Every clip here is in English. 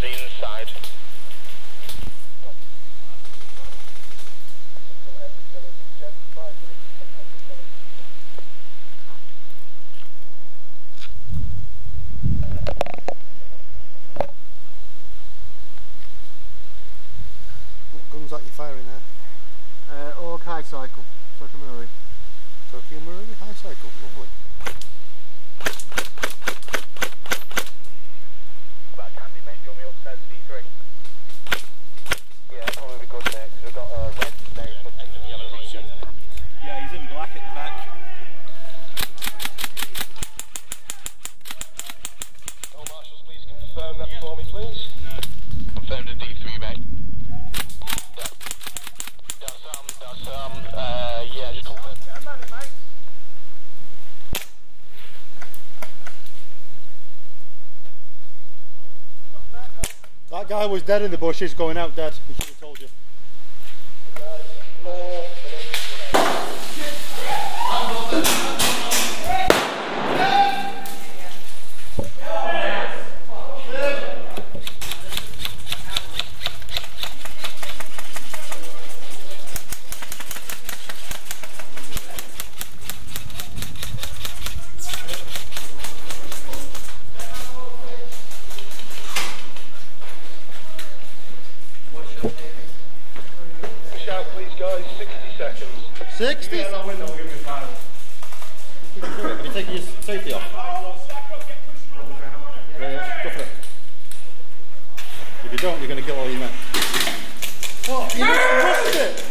magazine side. What guns are you firing there? Uh, AUG High Cycle, Tokyo Marui. Tokyo Marui High Cycle, lovely. That can be, mate. Do you want me upstairs at D3? Yeah, probably be good, mate, because we've got uh, a red there and yellow. Yeah, he's in black at the back. Oh, marshals, please confirm that for me, please. No. Confirmed at D3, mate. Yeah. That's, um, that's, um, uh, yeah, just confirm. That guy was dead in the bushes, going out dead. He should have told you. Shout, please, guys. 60 seconds. 60? that window, give me five. Have you taken your safety off? Yeah, yeah, go for it. If you don't, you're going to kill all your men. What? You just it!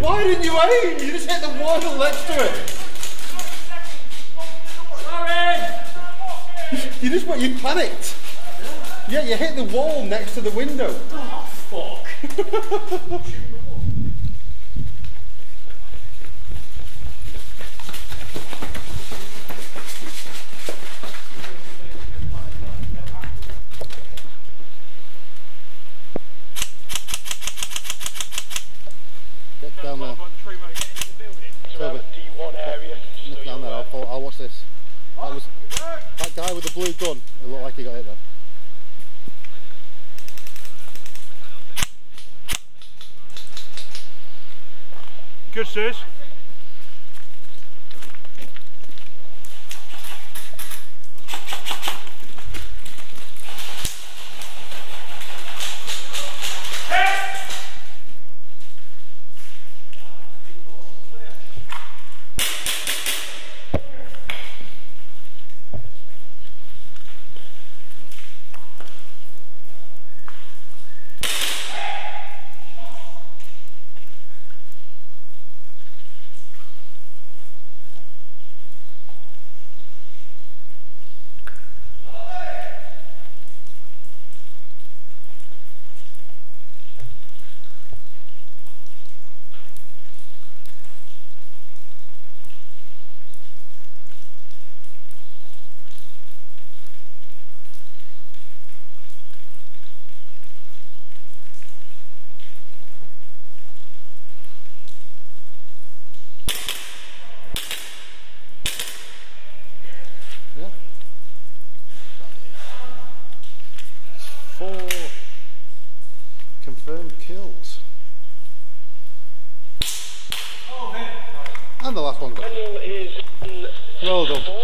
Why didn't you aim? You just hit the wall next to it. You just what? You panicked. Yeah, you hit the wall next to the window. Oh, Fuck. Get down there. Toby, D1 area. just so look down there. I'll, I'll watch this. That was that guy with the blue gun. It looked like he got hit there. Good, sis. Kills. Oh, and the last one got. Daniel is in Well done.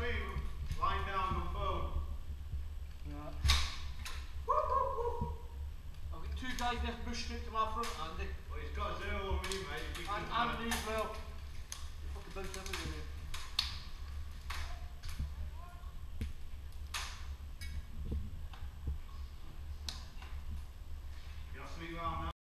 me down my phone. I've got two guys left bushed to my front, Andy. Well, he's got zero on me, mate. And, uh, Andy as well.